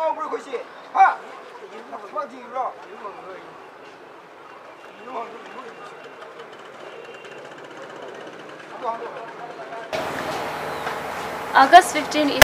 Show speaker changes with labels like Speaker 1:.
Speaker 1: ငေါ့ဘယ်ကိုရှိဟာဘာကြည့်ရော
Speaker 2: August 15 is